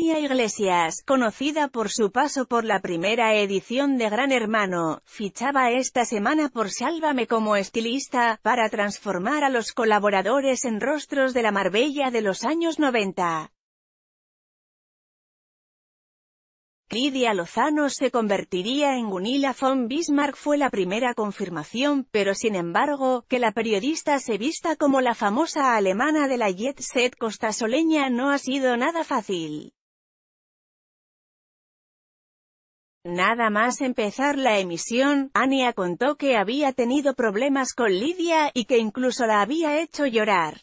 Iglesias, conocida por su paso por la primera edición de Gran Hermano, fichaba esta semana por Sálvame como estilista, para transformar a los colaboradores en rostros de la Marbella de los años 90. Lidia Lozano se convertiría en Gunilla von Bismarck fue la primera confirmación, pero sin embargo, que la periodista se vista como la famosa alemana de la jet set costasoleña no ha sido nada fácil. Nada más empezar la emisión, Ania contó que había tenido problemas con Lidia, y que incluso la había hecho llorar.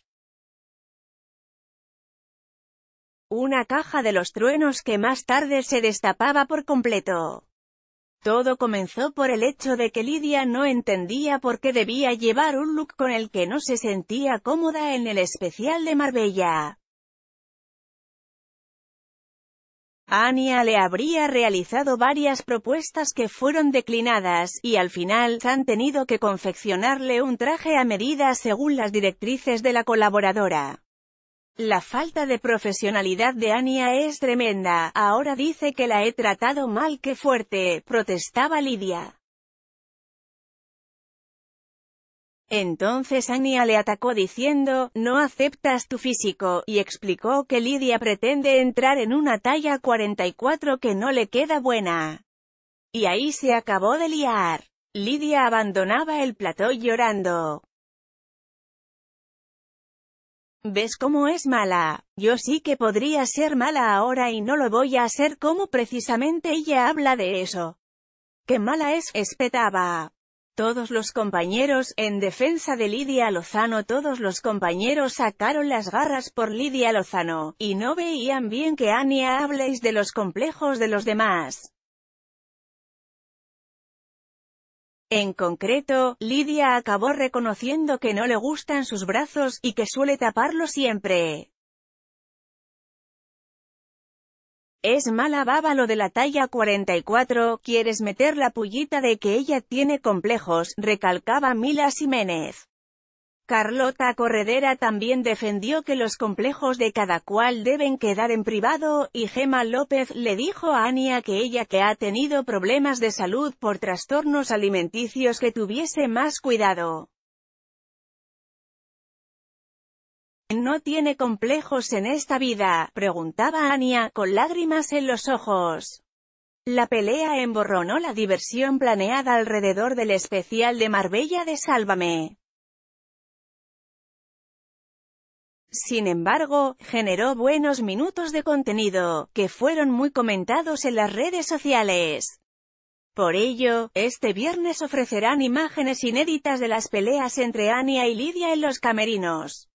Una caja de los truenos que más tarde se destapaba por completo. Todo comenzó por el hecho de que Lidia no entendía por qué debía llevar un look con el que no se sentía cómoda en el especial de Marbella. Ania le habría realizado varias propuestas que fueron declinadas, y al final, han tenido que confeccionarle un traje a medida según las directrices de la colaboradora. La falta de profesionalidad de Ania es tremenda, ahora dice que la he tratado mal que fuerte, protestaba Lidia. Entonces Ania le atacó diciendo, no aceptas tu físico, y explicó que Lidia pretende entrar en una talla 44 que no le queda buena. Y ahí se acabó de liar. Lidia abandonaba el plató llorando. ¿Ves cómo es mala? Yo sí que podría ser mala ahora y no lo voy a ser como precisamente ella habla de eso. ¡Qué mala es! espetaba. Todos los compañeros, en defensa de Lidia Lozano todos los compañeros sacaron las garras por Lidia Lozano, y no veían bien que Ania habléis de los complejos de los demás. En concreto, Lidia acabó reconociendo que no le gustan sus brazos, y que suele taparlo siempre. Es mala baba lo de la talla 44, ¿quieres meter la pullita de que ella tiene complejos? recalcaba Mila Jiménez. Carlota Corredera también defendió que los complejos de cada cual deben quedar en privado, y Gema López le dijo a Ania que ella que ha tenido problemas de salud por trastornos alimenticios que tuviese más cuidado. ¿No tiene complejos en esta vida? preguntaba Ania, con lágrimas en los ojos. La pelea emborronó la diversión planeada alrededor del especial de Marbella de Sálvame. Sin embargo, generó buenos minutos de contenido, que fueron muy comentados en las redes sociales. Por ello, este viernes ofrecerán imágenes inéditas de las peleas entre Ania y Lidia en los camerinos.